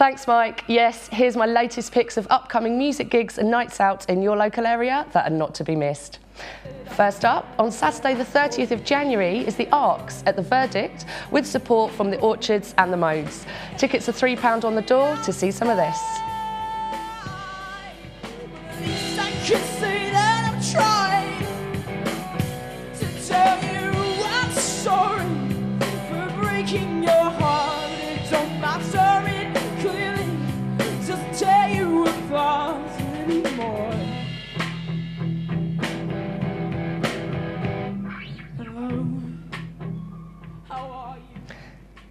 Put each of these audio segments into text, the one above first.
Thanks, Mike. Yes, here's my latest picks of upcoming music gigs and nights out in your local area that are not to be missed. First up, on Saturday the 30th of January is the Arcs at the Verdict with support from the Orchards and the Modes. Tickets are £3 on the door to see some of this.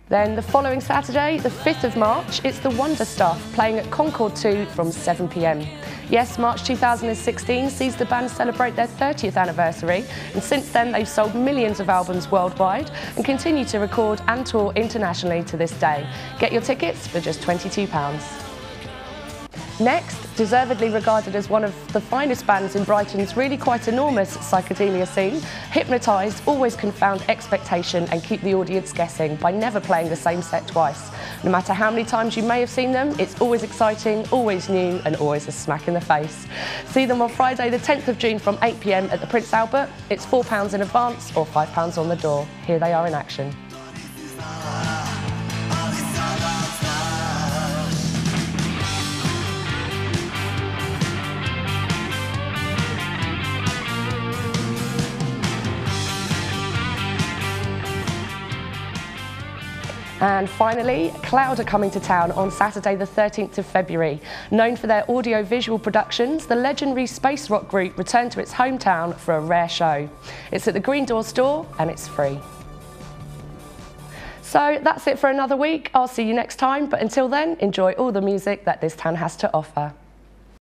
Then the following Saturday, the 5th of March, it's the Wonder Stuff playing at Concorde 2 from 7pm. Yes, March 2016 sees the band celebrate their 30th anniversary, and since then they've sold millions of albums worldwide and continue to record and tour internationally to this day. Get your tickets for just £22. Next, deservedly regarded as one of the finest bands in Brighton's really quite enormous psychedelia scene, Hypnotise always confound expectation and keep the audience guessing by never playing the same set twice. No matter how many times you may have seen them, it's always exciting, always new and always a smack in the face. See them on Friday the 10th of June from 8pm at the Prince Albert. It's £4 in advance or £5 on the door. Here they are in action. And finally, Cloud are coming to town on Saturday the 13th of February. Known for their audio-visual productions, the legendary space rock group returned to its hometown for a rare show. It's at the Green Door store and it's free. So that's it for another week. I'll see you next time, but until then, enjoy all the music that this town has to offer.